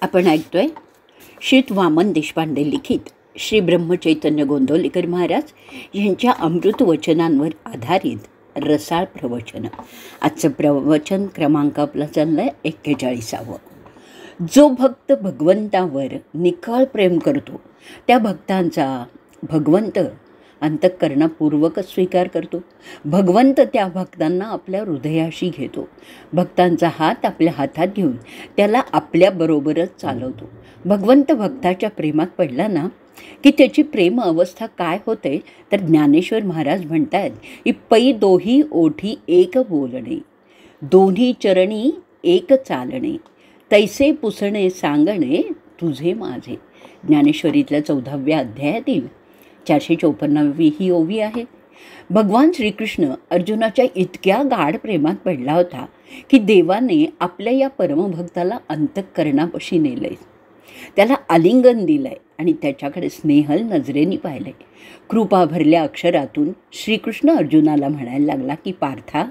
आपण ऐकतोय श्रीत वामन देशपांडे लिखित. श्री ब्रह्मचैतन्य गोंदवलेकर महाराज यांच्या अमृत वचनांवर आधारित रसाळ प्रवचन. आजचं प्रवचन क्रमांक आपला चाललं आहे एक्केचाळीसावं. जो भक्त भगवंतावर निकाळ प्रेम करतो त्या भक्तांचा भगवंत अंतःकरणापूर्वकच स्वीकार करतो. भगवंत त्या भक्तांना आपल्या हृदयाशी घेतो. भक्तांचा हात आपल्या हातात घेऊन त्याला आपल्याबरोबरच चालवतो. भगवंत भक्ताच्या प्रेमात पडला ना की त्याची प्रेम अवस्था काय होते तर ज्ञानेश्वर महाराज म्हणतात की पै दोही ओठी एक बोलणे दोन्ही चरणी एक चालणे तैसे पुसणे सांगणे तुझे माझे. ज्ञानेश्वरीतल्या चौदाव्या अध्यायातील चारशे चौपन्नावी ही ओवी आहे. भगवान श्रीकृष्ण अर्जुनाच्या इतक्या गाढ प्रेमात पडला होता की देवाने आपल्या या परमभक्ताला अंतःकरणापाशी नेलंय. त्याला आलिंगन दिलंय आणि त्याच्याकडे स्नेहल नजरेने पाहिलंय. कृपा भरल्या अक्षरातून श्रीकृष्ण अर्जुनाला म्हणायला लागला की पार्था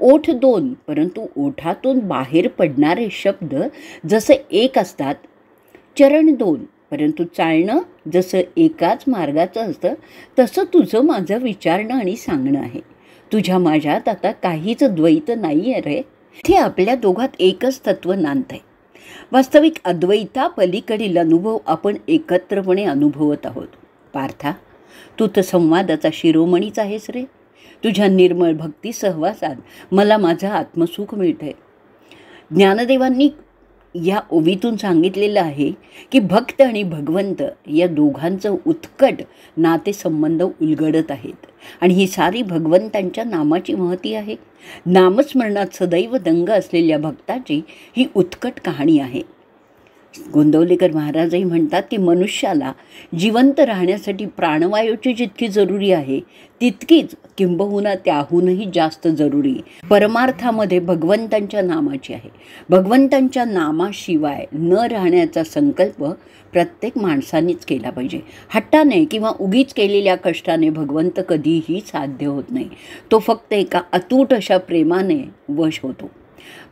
ओठ दोन परंतु ओठातून बाहेर पडणारे शब्द जसे एक असतात चरण दोन परंतु चालणं जसं एकाच मार्गाचं असतं तसं तुझं माझं विचारणं आणि सांगणं आहे. तुझ्या माझ्यात आता काहीच द्वैत नाही आहे रे. ते आपल्या दोघात एकच तत्त्व नांद आहे वास्तविक अद्वैता पलीकडील अनुभव आपण एकत्रपणे अनुभवत आहोत. पार्था तू तर संवादाचा शिरोमणीच आहेस रे. तुझ्या निर्मळ भक्ती सहवासात मला माझं आत्मसुख मिळतंय. ज्ञानदेवांनी या ओवीतून सांगितलेलं आहे की भक्त आणि भगवंत या दोघांचं उत्कट नातेसंबंध उलगडत आहेत. आणि ही सारी भगवंतांच्या नामाची महती आहे. नामस्मरणात सदैव दंग असलेल्या भक्ताची ही उत्कट कहाणी आहे. गोंदवलेकर महाराजही म्हणतात की मनुष्याला जिवंत राहण्यासाठी प्राणवायूची जितकी जरुरी आहे तितकीच किंबहुना त्याहूनही जास्त जरुरी. परमार्थामध्ये भगवंतांच्या नामाची आहे. भगवंतांच्या नामाशिवाय न राहण्याचा संकल्प प्रत्येक माणसानेच केला पाहिजे. हट्टाने किंवा उगीच केलेल्या कष्टाने भगवंत कधीही साध्य होत नाही. तो फक्त एका अतूट अशा प्रेमाने वश होतो.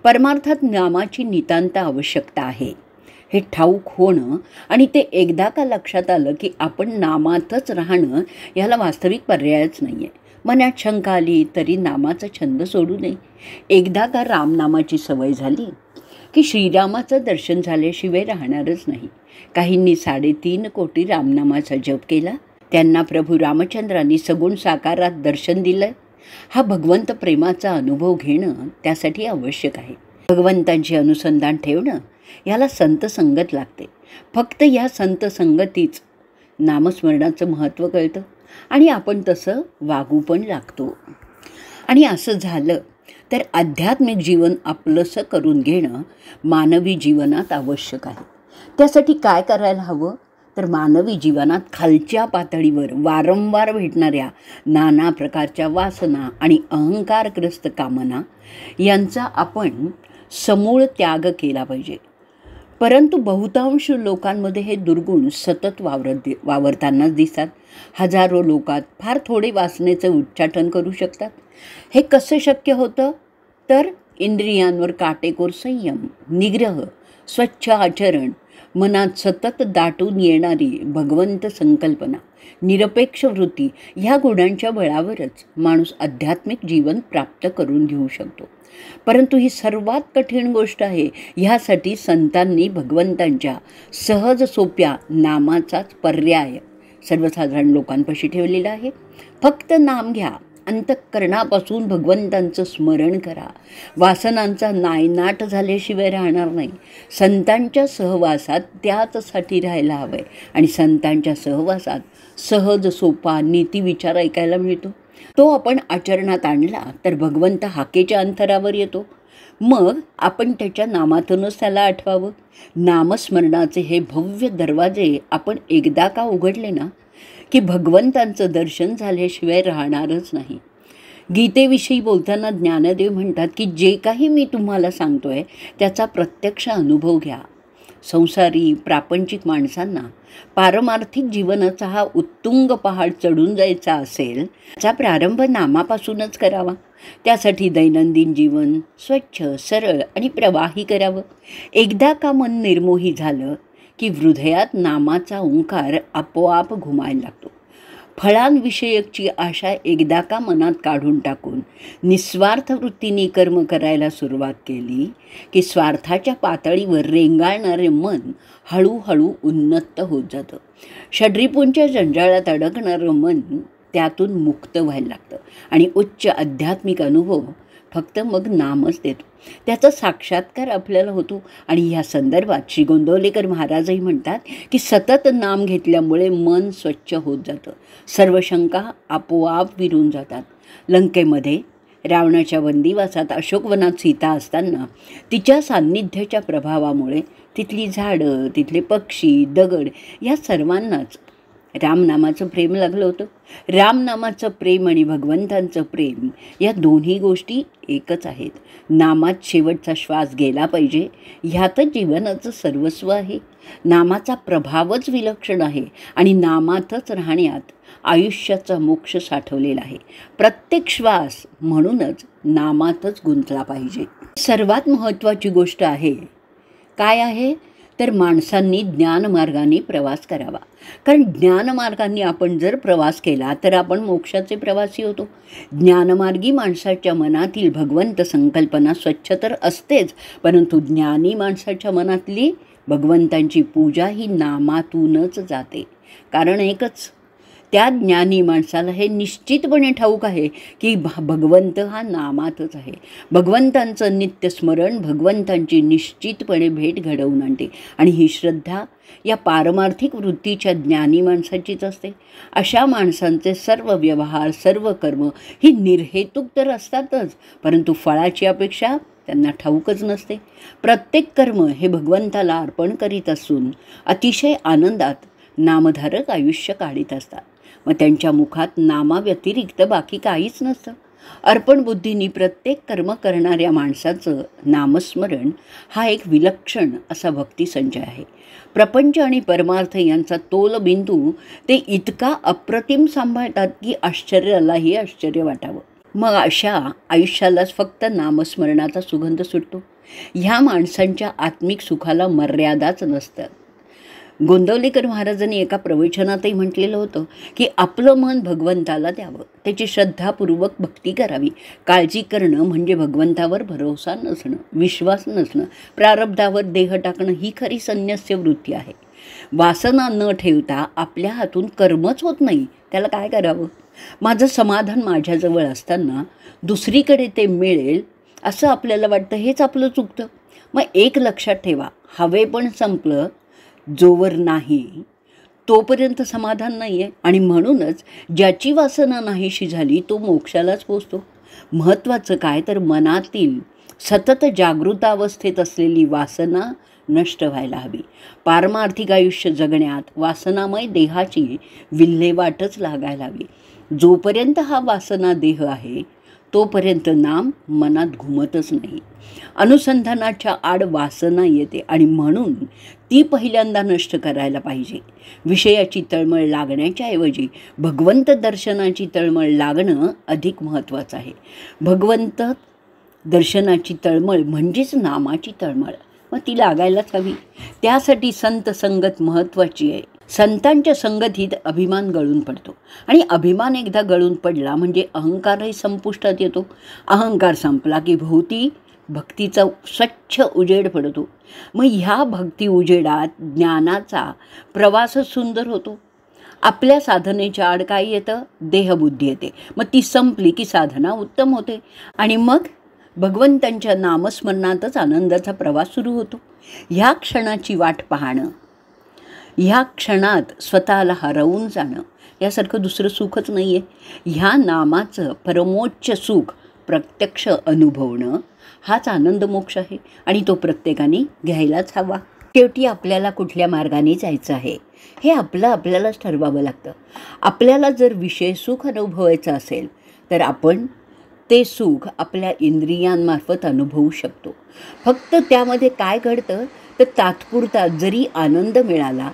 परमार्थात नामाची नितांत आवश्यकता आहे. हे ठाऊक होणं आणि ते एकदा का लक्षात आलं की आपण नामातच राहणं याला वास्तविक पर्यायच नाही आहे मनात शंका आली तरी नामाचा छंद सोडू नये. एकदा का रामनामाची सवय झाली की श्रीरामाचं दर्शन झाल्याशिवाय राहणारच नाही. काहींनी साडेतीन कोटी रामनामाचा जप केला. त्यांना प्रभू रामचंद्रांनी सगुण साकारात दर्शन दिलं हा भगवंत प्रेमाचा अनुभव घेणं त्यासाठी आवश्यक आहे. भगवंतांची अनुसंधान ठेवणं याला संत संगत लागते. फक्त या संत संगतीच नामस्मरणाचं महत्त्व कळतं आणि आपण तसं वागू पण लागतो. आणि असं झालं तर आध्यात्मिक जीवन आपलंसं करून घेणं मानवी जीवनात आवश्यक आहे. त्यासाठी काय करायला हवं? तर मानवी जीवनात खालच्या पातळीवर वारंवार भेटणाऱ्या नाना प्रकारच्या वासना आणि अहंकारग्रस्त कामना यांचा आपण समूळ त्याग केला पाहिजे. परंतु बहुतांश लोकांमध्ये हे दुर्गुण सतत वावरत वावरतानाच दिसतात. हजारो लोकात फार थोडे वासनेचं उच्चाटन करू शकतात. हे कसं शक्य होतं? तर इंद्रियांवर काटेकोर संयम निग्रह स्वच्छ आचरण मनात सतत दाटून येणारी भगवंत संकल्पना. निरपेक्ष वृत्ती ह्या गुणांच्या बळावरच माणूस आध्यात्मिक जीवन प्राप्त करून घेऊ शकतो. परंतु ही सर्वात कठीण गोष्ट आहे ह्यासाठी संतांनी भगवंतांच्या सहज सोप्या नामाचाच पर्याय सर्वसाधारण लोकांपाशी ठेवलेला आहे. फक्त नाम घ्या. अंतःकरणापासून भगवंतांचं स्मरण करा. वासनांचा नायनाट झाल्याशिवाय राहणार नाही. संतांच्या सहवासात त्याचसाठी राहायला हवं आहे आणि संतांच्या सहवासात सहज सोपा नीती विचार ऐकायला मिळतो. तो आपण आचरणात आणला तर भगवंत हाकेच्या अंतरावर येतो. मग आपण त्याच्या नामातूनच त्याला आठवावं. नामस्मरणाचे हे भव्य दरवाजे आपण एकदा का उघडले ना की भगवंतांचं दर्शन झाल्याशिवाय राहणारच नाही. गीतेविषयी बोलताना ज्ञानदेव म्हणतात की जे काही मी तुम्हाला सांगतो आहे त्याचा प्रत्यक्ष अनुभव घ्या. संसारी प्रापंचिक माणसांना पारमार्थिक जीवनाचा हा उत्तुंग पहाड चढून जायचा असेल त्याचा प्रारंभ नामापासूनच करावा. त्यासाठी दैनंदिन जीवन स्वच्छ सरळ आणि प्रवाही करावं. एकदा का मन निर्मोही झालं की हृदयात नामाचा ओंकार आपोआप घुमायला लागतो. फळांविषयकची आशा एकदा का मनात काढून टाकून निस्वार्थ वृत्तीने कर्म करायला सुरुवात केली की स्वार्थाच्या पातळीवर रेंगाळणारे मन हळूहळू उन्नत होत जातं. षड्रिपूंच्या जंजाळात अडकणारं मन त्यातून मुक्त व्हायला लागतं. आणि उच्च आध्यात्मिक अनुभव फक्त मग नामच देतो. त्याचा साक्षात्कार आपल्याला होतो. आणि ह्या संदर्भात श्री गोंदवलेकर महाराजही म्हणतात की सतत नाम घेतल्यामुळे मन स्वच्छ होत जातं. सर्व शंका आपोआप विरून जातात. लंकेमध्ये रावणाच्या बंदिवासात अशोकवनात सीता असताना तिच्या सान्निध्याच्या प्रभावामुळे तिथली झाडं तिथले पक्षी दगड या सर्वांनाच रामनामाचं प्रेम लागलं होतं. रामनामाचं प्रेम आणि भगवंतांचं प्रेम या दोन्ही गोष्टी एकच आहेत. नामात शेवटचा श्वास गेला पाहिजे. ह्यातच जीवनाचं सर्वस्व आहे. नामाचा प्रभावच विलक्षण आहे आणि नामातच राहण्यात आयुष्याचा मोक्ष साठवलेला आहे. प्रत्येक श्वास म्हणूनच नामातच गुंतला पाहिजे. सर्वात महत्त्वाची गोष्ट आहे. काय आहे? तर माणसांनी ज्ञानमार्गाने प्रवास करावा. कारण ज्ञानमार्गाने आपण जर प्रवास केला तर आपण मोक्षाचे प्रवासी होतो. ज्ञानमार्गी माणसाच्या मनातील भगवंत संकल्पना स्वच्छ तर असतेच परंतु ज्ञानी माणसाच्या मनातली भगवंतांची पूजा ही नामातूनच जाते. कारण एकच त्या ज्ञानी माणसाला हे निश्चितपणे ठाऊक आहे की भगवंत हा नामातच आहे. भगवंतांचं नित्यस्मरण भगवंतांची निश्चितपणे भेट घडवून आणते. आणि ही श्रद्धा या पारमार्थिक वृत्तीच्या ज्ञानी माणसाचीच असते. अशा माणसांचे सर्व व्यवहार सर्व कर्म ही निर्हेतुक तर असतातच परंतु फळाची अपेक्षा त्यांना ठाऊकच नसते. प्रत्येक कर्म हे भगवंताला अर्पण करीत असून अतिशय आनंदात नामधारक आयुष्य काढीत असतात. मग त्यांच्या मुखात नामाव्यतिरिक्त बाकी काहीच नसतं. अर्पण बुद्धीनी प्रत्येक कर्म करणाऱ्या माणसाचं नामस्मरण हा एक विलक्षण असा भक्तिसंचय आहे. प्रपंच आणि परमार्थ यांचा तोलबिंदू ते इतका अप्रतिम सांभाळतात की आश्चर्यालाही आश्चर्य वाटावं. मग अशा आयुष्यालाच फक्त नामस्मरणाचा सुगंध सुटतो. ह्या माणसांच्या आत्मिक सुखाला मर्यादाच नसतात. गोंदवलेकर महाराजांनी एका प्रवचनातही म्हटलेलं होतं की आपलं मन भगवंताला द्यावं. त्याची श्रद्धापूर्वक भक्ती करावी. काळजी करणं म्हणजे भगवंतावर भरोसा नसणं विश्वास नसणं प्रारब्धावर देह टाकणं ही खरी संन्यस्य वृत्ती आहे. वासना न ठेवता आपल्या हातून कर्मच होत नाही. त्याला काय करावं? माझं समाधान माझ्याजवळ असताना दुसरीकडे ते मिळेल असं आपल्याला वाटतं हेच आपलं चुकतं. मग एक लक्षात ठेवा हवे पण संपलं जोवर नाही तोपर्यंत समाधान नाही आहे आणि म्हणूनच ज्याची वासना नाहीशी झाली तो मोक्षालाच पोचतो. महत्त्वाचं काय तर मनातील सतत जागृतावस्थेत असलेली वासना नष्ट व्हायला हवी. पारमार्थिक आयुष्य जगण्यात वासनामय देहाची विल्हेवाटच लागायला हवी. जोपर्यंत हा वासना देह आहे तोपर्यंत नाम मनात घुमतच नाही. अनुसंधानाच्या आड वासना येते आणि म्हणून ती पहिल्यांदा नष्ट करायला पाहिजे. विषयाची तळमळ लागण्याच्या ऐवजी भगवंत दर्शनाची तळमळ लागणं अधिक महत्त्वाचं आहे. भगवंत दर्शनाची तळमळ म्हणजेच नामाची तळमळ. मग ती लागायलाच हवी. त्यासाठी संत संगत महत्त्वाची आहे. संतांच्या संगतीत अभिमान गळून पडतो. आणि अभिमान एकदा गळून पडला म्हणजे अहंकारही संपुष्टात येतो. अहंकार संपला की भोवती भक्तीचा स्वच्छ उजेड पडतो. मग ह्या भक्ती उजेडात ज्ञानाचा प्रवासच सुंदर होतो. आपल्या साधनेच्या आड काय येतं? देहबुद्धी येते. मग ती संपली की साधना उत्तम होते. आणि मग भगवंतांच्या नामस्मरणातच आनंदाचा प्रवास सुरू होतो. ह्या क्षणाची वाट पाहणं ह्या क्षणात स्वतःला हरवून जाणं यासारखं दुसरं सुखच नाही आहे ह्या नामाचं परमोच्च सुख प्रत्यक्ष अनुभवणं हाच आनंद मोक्ष आहे आणि तो प्रत्येकाने घ्यायलाच हवा. शेवटी आपल्याला कुठल्या मार्गाने जायचं आहे हे आपलं आपल्यालाच ठरवावं लागतं. आपल्याला जर विषय सुख अनुभवायचं असेल तर आपण ते सुख आपल्या इंद्रियांमार्फत अनुभवू शकतो. फक्त त्यामध्ये काय घडतं? तर तात्पुरता जरी आनंद मिळाला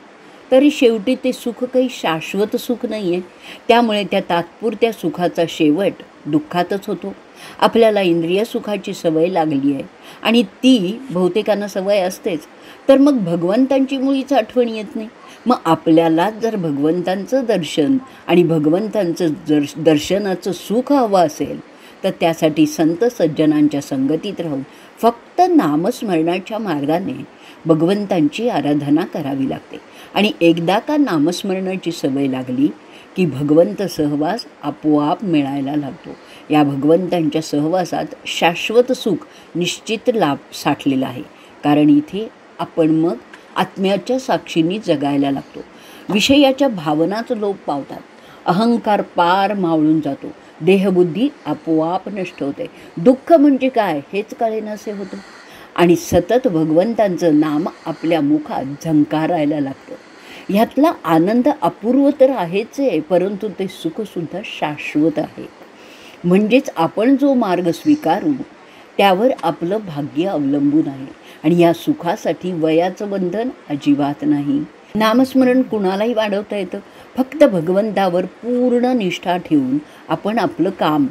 तरी शेवटी ते सुख काही शाश्वत सुख नाही आहे त्यामुळे त्या तात्पुरत्या सुखाचा शेवट दुःखातच होतो. आपल्याला इंद्रिय सुखाची सवय लागली आहे आणि ती बहुतेकांना सवय असतेच. तर मग भगवंतांची मुळीच आठवण येत नाही. मग आपल्याला जर भगवंतांचं दर्शन आणि भगवंतांचं जर दर्शनाचं सुख हवं असेल तर त्यासाठी संत सज्जनांच्या संगतीत राहून फक्त नामस्मरणाच्या मार्गाने भगवंतांची आराधना करावी लागते. आणि एकदा का नामस्मरणाची सवय लागली की भगवंत सहवास आपोआप मिळायला लागतो. या भगवंतांच्या सहवासात शाश्वत सुख निश्चित लाभ साठलेला आहे. कारण इथे आपण मग आत्म्याच्या साक्षींनी जगायला लागतो. विषयाच्या भावनाच लोप पावतात. अहंकार पार मावळून जातो. देहबुद्धी आपोआप नष्ट होते. दुःख म्हणजे काय हेच कळेनासे होतं. आणि सतत भगवंतांचं नाम आपल्या मुखात झंकारायला लागतं. ह्यातला आनंद अपूर्व तर आहेच आहे परंतु ते सुखसुद्धा शाश्वत आहे. म्हणजेच आपण जो मार्ग स्वीकारू त्यावर आपलं भाग्य अवलंबून आहे आणि या सुखासाठी वयाचं बंधन अजिबात नाही. नामस्मरण कुणालाही वाढवता येतं फक्त भगवंतावर पूर्ण निष्ठा ठेवून आपण आपलं काम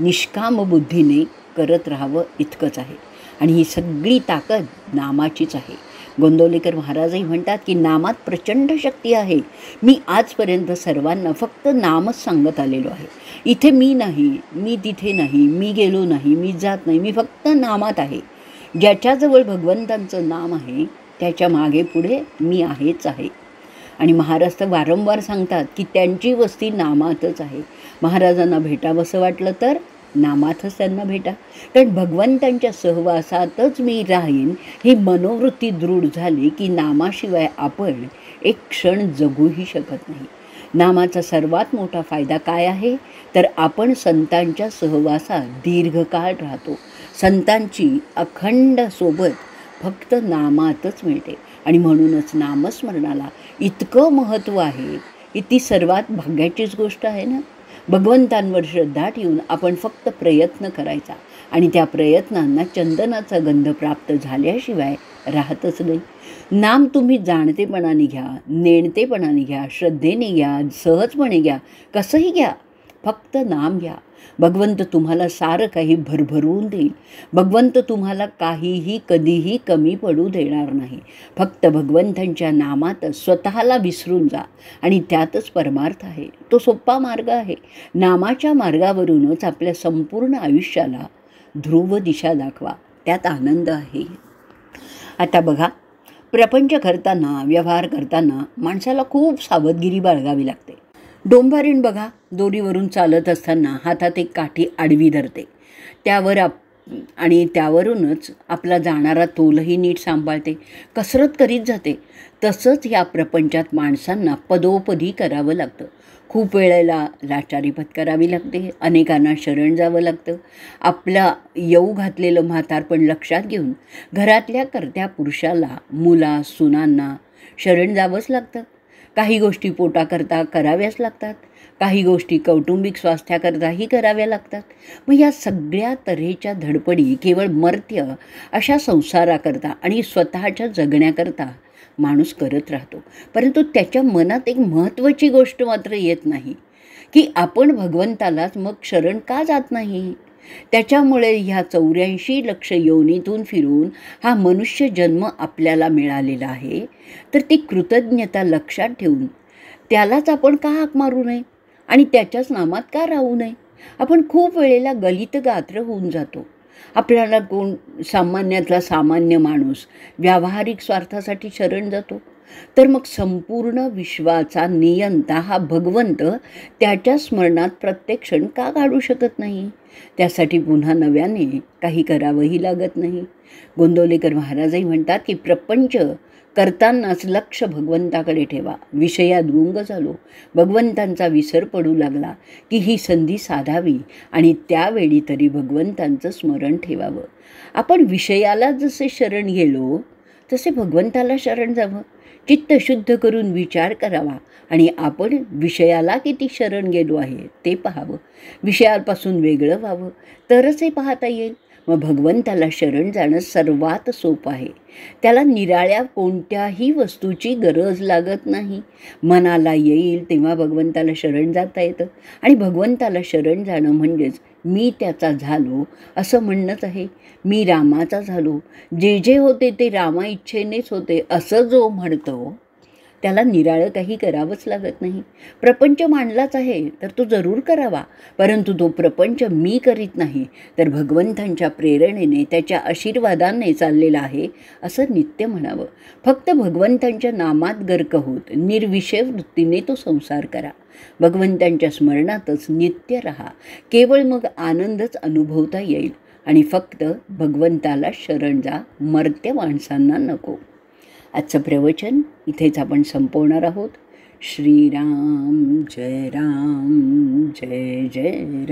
निष्काम बुद्धीने करत राहावं इतकंच आहे. आणि ही सगळी ताकद नामाचीच आहे. गोंदवलेकर महाराजही म्हणतात की नामात प्रचंड शक्ती आहे. मी आजपर्यंत सर्वांना फक्त नामच सांगत आलेलो आहे. इथे मी नाही मी तिथे नाही मी गेलो नाही मी जात नाही मी फक्त नामात आहे. ज्याच्याजवळ भगवंतांचं नाम आहे त्याच्यामागे पुढे मी आहेच आहे. आणि महाराज तर वारंवार सांगतात की त्यांची वस्ती नामातच आहे. महाराजांना भेटावंसं वाटलं तर नामातच त्यांना भेटा. कारण भगवंतांच्या सहवासातच मी राहीन. ही मनोवृत्ती दृढ झाली की नामाशिवाय आपण एक क्षण जगूही शकत नाही. नामाचा सर्वात मोठा फायदा काय आहे? तर आपण संतांच्या सहवासात दीर्घकाळ राहतो. संतांची अखंड सोबत फक्त नामातच मिळते. आणि म्हणूनच नामस्मरणाला इतकं महत्त्व आहे की ती सर्वात भाग्याचीच गोष्ट आहे ना? भगवंतांवर श्रद्धा ठेवून आपण फक्त प्रयत्न करायचा. आणि त्या प्रयत्नांना चंदनाचा गंध प्राप्त झाल्याशिवाय राहतच नाही. नाम तुम्ही जाणतेपणाने घ्या नेणतेपणाने घ्या श्रद्धेने घ्या सहजपणे घ्या कसंही घ्या. फक्त नाम घ्या. भगवंत तुम्हाला सारं काही भरभरून देईल. भगवंत तुम्हाला काहीही कधीही कमी पडू देणार नाही. फक्त भगवंतांच्या नामातच स्वतःला विसरून जा आणि त्यातच परमार्थ आहे. तो सोप्पा मार्ग आहे. नामाच्या मार्गावरूनच आपल्या संपूर्ण आयुष्याला ध्रुव दिशा दाखवा. त्यात आनंद आहे. आता बघा प्रपंच करताना व्यवहार करताना माणसाला खूप सावधगिरी बाळगावी लागते. डोंबारीण बघा. दोरीवरून चालत असताना हातात एक काठी आडवी धरते. त्यावर आप आणि त्यावरूनच आपला जाणारा तोलही नीट सांभाळते. कसरत करीत जाते. तसंच या प्रपंचात माणसांना पदोपदी करावं लागतं. खूप वेळेला लाचारी पत्करावी लागते. अनेकांना शरण जावं लागतं. आपला येऊ घातलेलं म्हातारपण लक्षात घेऊन घरातल्या करत्या पुरुषाला मुला सुनांना शरण जावंच लागतं. काही गोष्टी पोटाकरता कराव्याच लागतात. काही गोष्टी कौटुंबिक स्वास्थ्याकरताही कराव्या लागतात. मग या सगळ्या तऱ्हेच्या धडपडी केवळ मर्त्य अशा संसाराकरता आणि स्वतःच्या जगण्याकरता माणूस करत राहतो. परंतु त्याच्या मनात एक महत्त्वाची गोष्ट मात्र येत नाही की आपण भगवंतालाच मग शरण का जात नाही? त्याच्यामुळे ह्या चौऱ्याऐंशी लक्ष योनीतून फिरून हा मनुष्य जन्म आपल्याला मिळालेला आहे. तर ती कृतज्ञता लक्षात ठेवून त्यालाच आपण का हाक मारू नये? आणि त्याच्याच नामात का राहू नये? आपण खूप वेळेला गलित गात्र होऊन जातो. आपल्याला कोण सामान्यातला सामान्य माणूस व्यावहारिक स्वार्थासाठी शरण जातो. तर मग संपूर्ण विश्वाचा नियंता हा भगवंत त्याच्या स्मरणात प्रत्येक क्षण का काढू शकत नाही? त्यासाठी पुन्हा नव्याने काही करावंही लागत नाही. गोंदवलेकर महाराजही म्हणतात की प्रपंच करतानाच लक्ष भगवंताकडे ठेवा. विषयात गुंग झालो. भगवंतांचा विसर पडू लागला की ही संधी साधावी आणि त्यावेळी तरी भगवंतांचं स्मरण ठेवावं. आपण विषयाला जसे शरण गेलो तसे भगवंताला शरण जावं. चित्त शुद्ध करून विचार करावा आणि आपण विषयाला किती शरण गेलो आहे ते पाहावं. विषयापासून वेगळं व्हावं. तरच हे पाहता येईल. मग भगवंताला शरण जाणं सर्वात सोपं आहे. त्याला निराळ्या कोणत्याही वस्तूची गरज लागत नाही. मनाला येईल तेव्हा भगवंताला शरण जाता येतं. आणि भगवंताला शरण जाणं म्हणजेच मी त्याचा झालो असं म्हणणंच आहे. मी रामाचा झालो. जे जे होते ते रामा इच्छेनेच होते असं जो म्हणतो त्याला निराळं काही करावंच लागत नाही. प्रपंच मांडलाच आहे तर तो जरूर करावा. परंतु तो प्रपंच मी करीत नाही तर भगवंतांच्या प्रेरणेने त्याच्या आशीर्वादाने चाललेला आहे असं नित्य म्हणावं. फक्त भगवंतांच्या नामात गर्क होत निर्विषय वृत्तीने तो संसार करा. भगवंतांच्या स्मरणातच नित्य राहा. केवळ मग आनंदच अनुभवता येईल. आणि फक्त भगवंताला शरण जा मर्त्य माणसांना नको. आजचं प्रवचन इथेच आपण संपवणार आहोत. श्रीराम जय राम जय जय राम.